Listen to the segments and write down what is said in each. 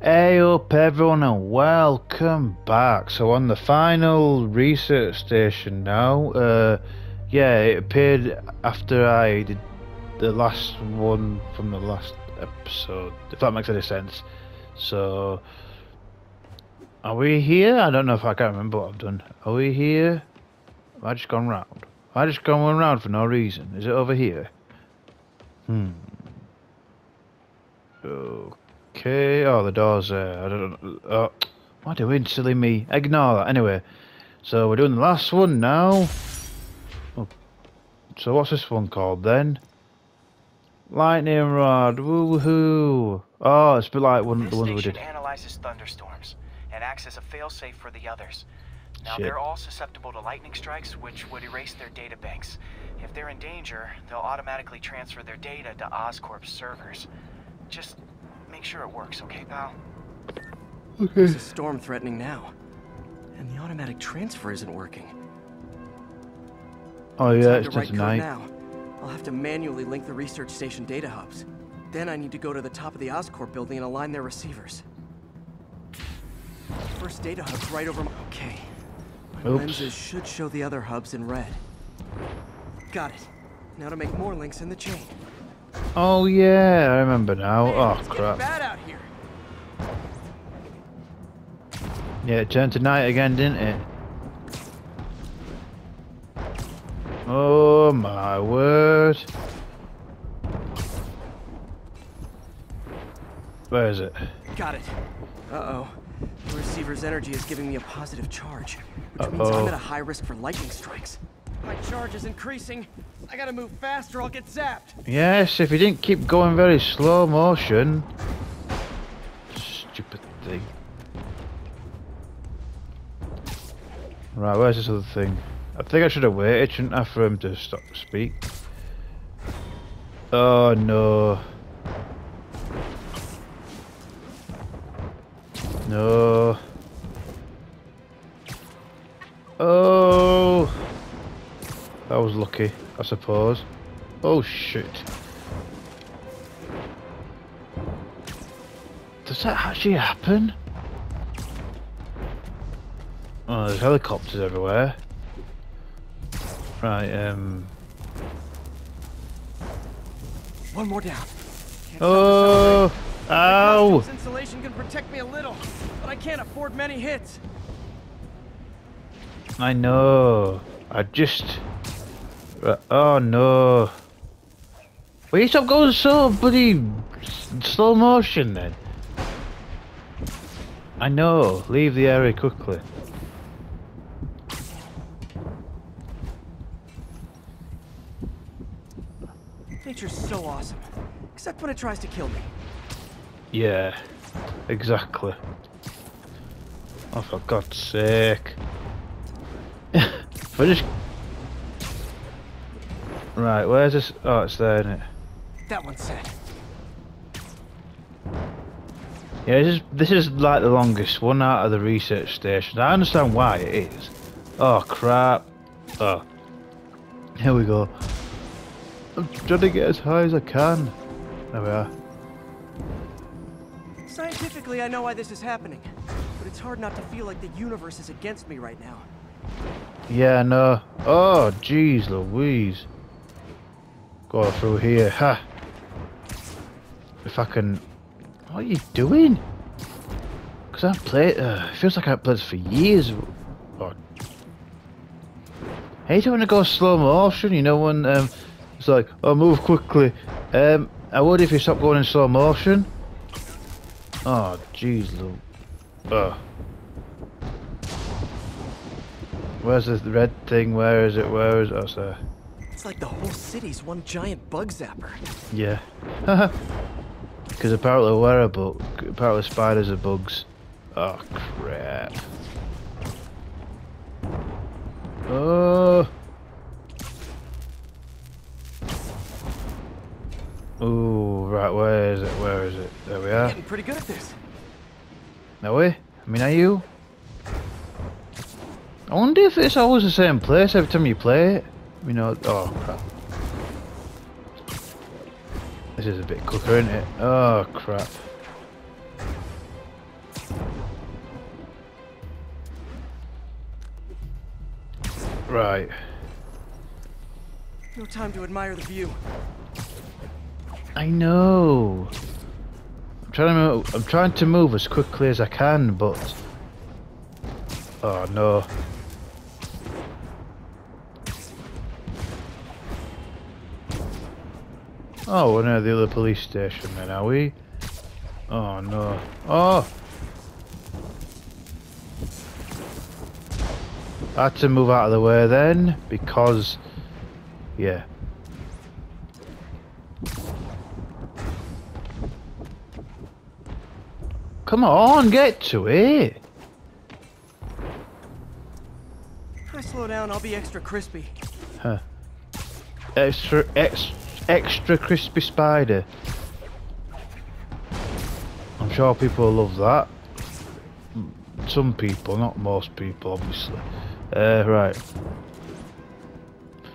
Hey up everyone and welcome back. So on the final research station now, uh, yeah, it appeared after I did the last one from the last episode, if that makes any sense. So, are we here? I don't know if I can't remember what I've done. Are we here? Have I just gone round? Have I just gone round for no reason? Is it over here? Hmm. Okay. Oh, the door's there. I don't know. Oh, what are you doing, silly me? Ignore that. Anyway, so we're doing the last one now. Oh, so what's this one called then? Lightning rod. Woohoo! Oh, it's a bit like one This the ones we did. analyzes thunderstorms and acts as a failsafe for the others. Now Shit. they're all susceptible to lightning strikes, which would erase their data banks. If they're in danger, they'll automatically transfer their data to Oscorp's servers. Just make sure it works, okay, pal? There's a storm threatening now. And the automatic transfer isn't working. Oh yeah, Time it's to just write code now. I'll have to manually link the research station data hubs. Then I need to go to the top of the Oscorp building and align their receivers. First data hub's right over my... Okay. My Oops. lenses should show the other hubs in red. Got it. Now to make more links in the chain. Oh yeah, I remember now. Oh crap. bad out here. Yeah, it turned to night again, didn't it? Oh my word. Where is it? Got it. Uh-oh. The receiver's energy is giving me a positive charge, which means Uh-oh. I'm at a high risk for lightning strikes. My charge is increasing. I gotta move faster, I'll get zapped. Yes, if you didn't keep going very slow motion. Stupid thing. Right, where's this other thing? I think I should have waited, shouldn't I, for him to stop speak? Oh no. No. Oh. That was lucky, I suppose. Oh shit. Does that actually happen? Oh, there's helicopters everywhere. Right, um... One more down. Can't Oh! Ow! insulation can protect me a little, but I can't afford many hits. I know. I just... Right, Oh no. Will you stop going so bloody slow motion then? I know. Leave the area quickly. Nature's so awesome, except when it tries to kill me. Yeah, exactly. Oh, for God's sake. just... Right, where's this? Oh, it's there, isn't it? That one's set. Yeah, this is, this is like the longest one out of the research stations. I understand why it is. Oh, crap. Oh. Here we go. I'm trying to get as high as I can. There we are. Scientifically, I know why this is happening, but it's hard not to feel like the universe is against me right now. Yeah, no. Oh, jeez Louise. Go through here. Ha! If I can... What are you doing? Because I've played... Uh, it feels like I've played this for years. Oh. hate it when it goes slow motion, you know, when um, it's like, oh, move quickly. Um, I would if you stop going in slow motion. Oh, jeez, Lou. Ugh. Where's the red thing? Where is it? Where is it? Oh, there. It's like the whole city's one giant bug zapper. Yeah. Because apparently we're a bug. Apparently spiders are bugs. Oh, crap. Oh. Ooh, right, where is it? Where is it? There we are. Getting pretty good at this. Are we? I mean, are you? I wonder if it's always the same place every time you play it. We know. Oh crap. This is a bit quicker, isn't it? Oh crap. Right. No time to admire the view. I know. I'm trying to move, I'm trying to move as quickly as I can, but oh no. Oh, we're near the other police station then, are we? Oh no. Oh! I had to move out of the way then, because, yeah. Come on, get to it! If I slow down, I'll be extra crispy. Huh. Extra, ex, extra crispy spider. I'm sure people love that. Some people, not most people, obviously. Uh, right.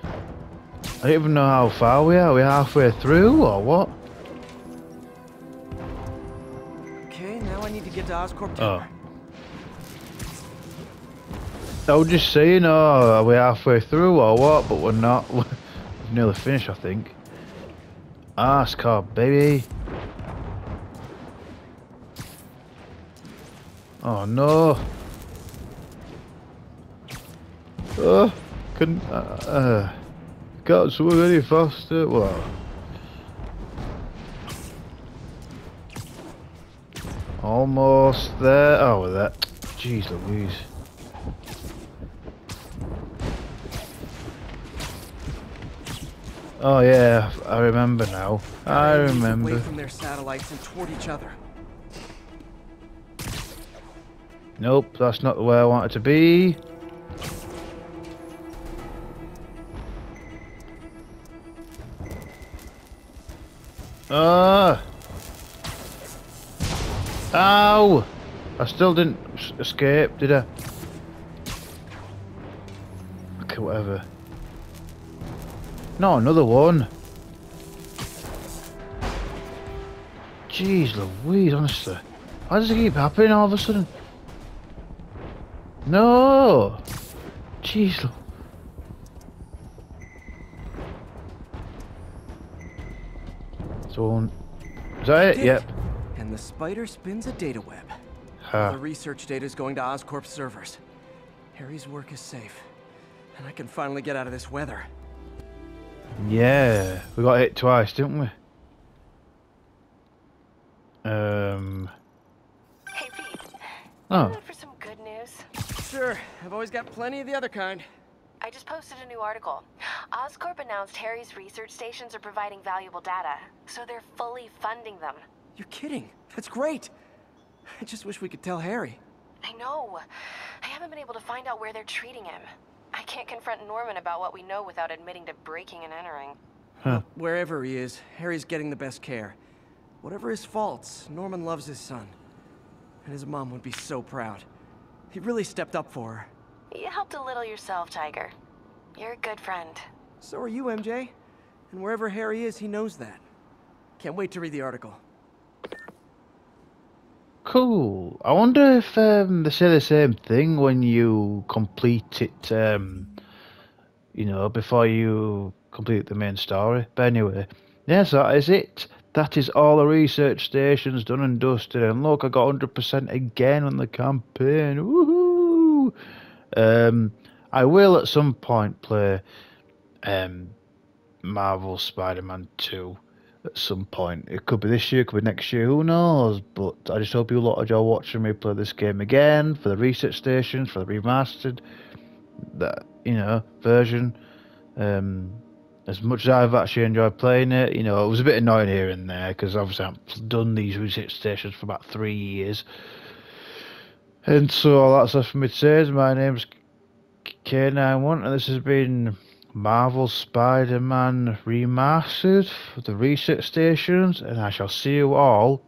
I don't even know how far we are. Are we halfway through or what? Okay, now I need to get to Oscorp Oh. Tower. I was just saying, oh, are we halfway through or what? But we're not. We've nearly finished, I think. Ascot, baby. Oh no. Oh, couldn't. Uh, uh, can't swim any faster. Well. Almost there. Oh, with that. Jeez Louise. Oh yeah, I remember now. I remember. Away from their satellites and toward each other. Nope, that's not the way I want it to be. Ah! Ow! I still didn't escape, did I? Okay, whatever. No, another one. Jeez Louise, honestly. Why does it keep happening all of a sudden? No! Jeez. So, is that it? Yep. And the spider spins a data web. Ha. The research data is going to Oscorp servers. Harry's work is safe. And I can finally get out of this weather. Yeah, we got hit twice, didn't we? Um. Hey Pete, Oh, ready for some good news? Sure, I've always got plenty of the other kind. I just posted a new article. Oscorp announced Harry's research stations are providing valuable data, so they're fully funding them. You're kidding. That's great. I just wish we could tell Harry. I know. I haven't been able to find out where they're treating him. I can't confront Norman about what we know without admitting to breaking and entering. huh. Wherever he is, Harry's getting the best care. Whatever his faults, Norman loves his son. And his mom would be so proud. He really stepped up for her. You helped a little yourself, Tiger. You're a good friend. So are you, MJ. And wherever Harry is, he knows that. Can't wait to read the article. Cool. I wonder if um, they say the same thing when you complete it, um, you know, before you complete the main story. But anyway, yes, that is it. That is all the research stations done and dusted. And look, I got 100% again on the campaign. Woohoo! Um, I will at some point play um, Marvel Spider-Man 2 at some point. It could be this year, could be next year, who knows? But I just hope you lot enjoy watching me play this game again for the research stations, for the remastered, that you know version. Um, as much as I've actually enjoyed playing it, you know, it was a bit annoying here and there because obviously I've done these research stations for about three years. And so all that's left for me to say is my name's K91 and this has been Marvel Spider-Man Remastered for the research stations and I shall see you all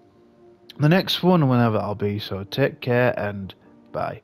the next one whenever that'll be. So take care and bye.